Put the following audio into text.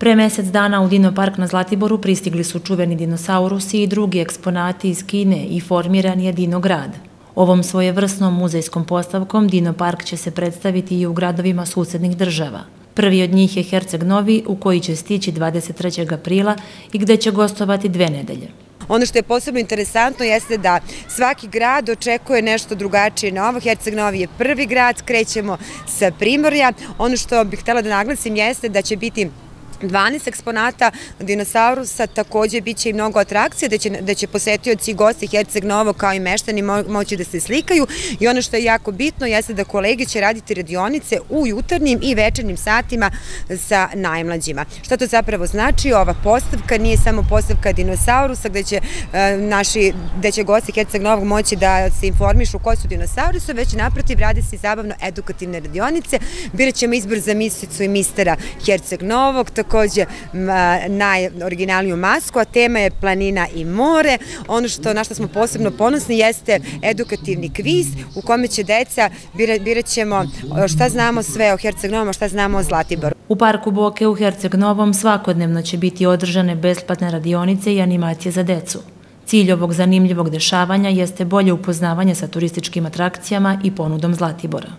Pre mesec dana u Dino Park na Zlatiboru pristigli su čuveni dinosaurusi i drugi eksponati iz Kine i formiran je Dino grad. Ovom svojevrsnom muzejskom postavkom Dino Park će se predstaviti i u gradovima susednih država. Prvi od njih je Herceg Novi u koji će stići 23. aprila i gde će gostovati dve nedelje. Ono što je posebno interesantno jeste da svaki grad očekuje nešto drugačije novo. Herceg Novi je prvi grad, krećemo sa Primorja. Ono što bih htela da naglasim jeste da će biti 12 eksponata dinosaurusa, takođe biće i mnogo atrakcija da će, da će posetioci gosti Herceg Novo kao i meštani moći da se slikaju i ono što je jako bitno jeste da kolege će raditi radionice u jutarnjim i večernim satima sa najmlađima. Šta to zapravo znači? Ova postavka nije samo postavka dinosaurusa gde će e, naši, gde će gosti Herceg Novog moći da se informišu ko su dinosaurusa, već naprotiv radi se i zabavno edukativne radionice. Birat ćemo izbor za misicu i mistera Herceg Novog, tako takođe najoriginalniju masku, a tema je planina i more. Ono što, na što smo posebno ponosni jeste edukativni kviz u kome će deca, birat ćemo šta znamo sve o Herceg Novom, šta znamo o Zlatiboru. U parku Boke u Herceg Novom svakodnevno će biti održane besplatne radionice i animacije za decu. Cilj ovog zanimljivog dešavanja jeste bolje upoznavanje sa turističkim atrakcijama i ponudom Zlatibora.